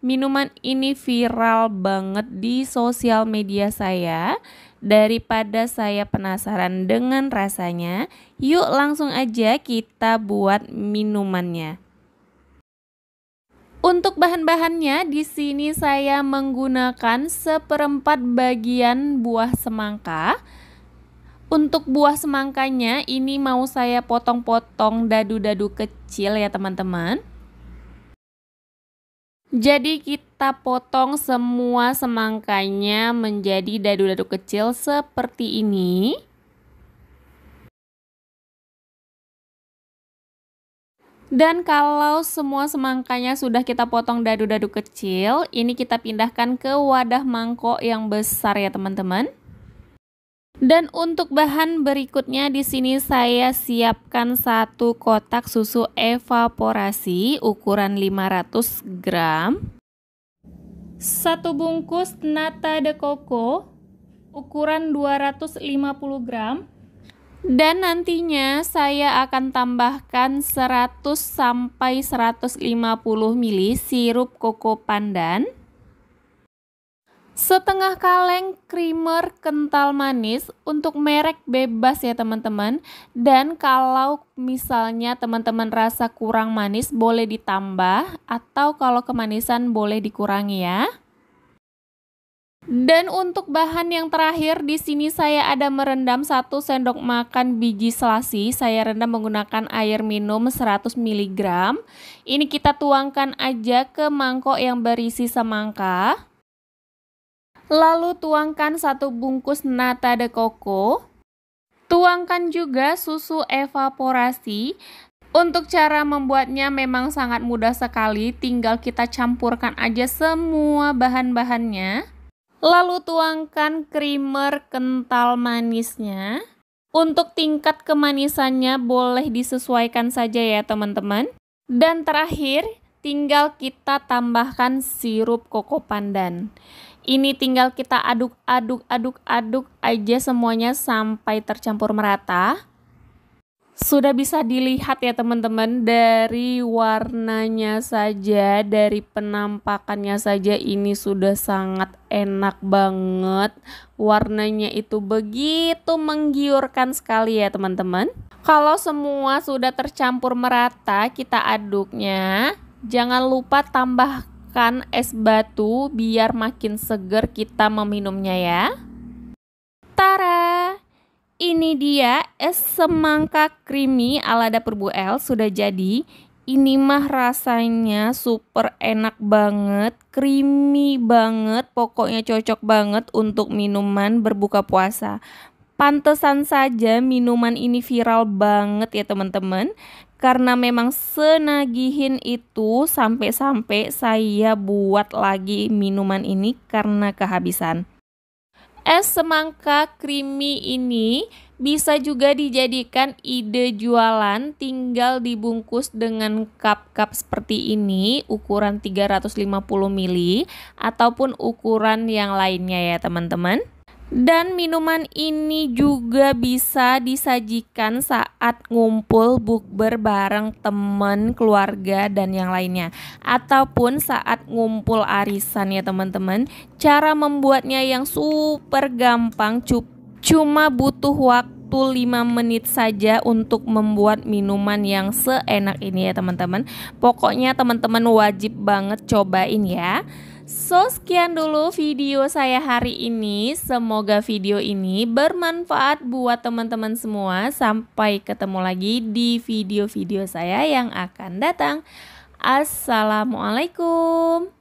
Minuman ini viral banget di sosial media saya Daripada saya penasaran dengan rasanya Yuk langsung aja kita buat minumannya untuk bahan-bahannya di sini saya menggunakan seperempat bagian buah semangka. Untuk buah semangkanya ini mau saya potong-potong dadu-dadu kecil ya teman-teman. Jadi kita potong semua semangkanya menjadi dadu-dadu kecil seperti ini. Dan kalau semua semangkanya sudah kita potong dadu-dadu kecil, ini kita pindahkan ke wadah mangkok yang besar ya teman-teman. Dan untuk bahan berikutnya di sini saya siapkan satu kotak susu evaporasi ukuran 500 gram. Satu bungkus nata de coco ukuran 250 gram dan nantinya saya akan tambahkan 100 sampai 150 ml sirup koko pandan. Setengah kaleng creamer kental manis untuk merek bebas ya teman-teman. Dan kalau misalnya teman-teman rasa kurang manis boleh ditambah atau kalau kemanisan boleh dikurangi ya. Dan untuk bahan yang terakhir di sini saya ada merendam 1 sendok makan biji selasi. Saya rendam menggunakan air minum 100 mg. Ini kita tuangkan aja ke mangkok yang berisi semangka. Lalu tuangkan satu bungkus nata de coco. Tuangkan juga susu evaporasi. Untuk cara membuatnya memang sangat mudah sekali, tinggal kita campurkan aja semua bahan-bahannya. Lalu tuangkan creamer kental manisnya. Untuk tingkat kemanisannya boleh disesuaikan saja ya teman-teman. Dan terakhir, tinggal kita tambahkan sirup koko pandan. Ini tinggal kita aduk-aduk-aduk-aduk aja semuanya sampai tercampur merata. Sudah bisa dilihat ya teman-teman dari warnanya saja, dari penampakannya saja ini sudah sangat enak banget. Warnanya itu begitu menggiurkan sekali ya teman-teman. Kalau semua sudah tercampur merata, kita aduknya. Jangan lupa tambahkan es batu biar makin seger kita meminumnya ya. Tara! Ini dia es semangka creamy ala dapur Bu El sudah jadi. Ini mah rasanya super enak banget, creamy banget, pokoknya cocok banget untuk minuman berbuka puasa. Pantesan saja minuman ini viral banget ya teman-teman Karena memang senagihin itu sampai-sampai saya buat lagi minuman ini karena kehabisan Es semangka creamy ini bisa juga dijadikan ide jualan tinggal dibungkus dengan cup-cup seperti ini ukuran 350 ml ataupun ukuran yang lainnya ya teman-teman. Dan minuman ini juga bisa disajikan saat ngumpul bukber bareng teman, keluarga, dan yang lainnya. Ataupun saat ngumpul arisan ya teman-teman. Cara membuatnya yang super gampang, cuma butuh waktu 5 menit saja untuk membuat minuman yang seenak ini ya teman-teman. Pokoknya teman-teman wajib banget cobain ya. So, sekian dulu video saya hari ini. Semoga video ini bermanfaat buat teman-teman semua. Sampai ketemu lagi di video-video saya yang akan datang. Assalamualaikum.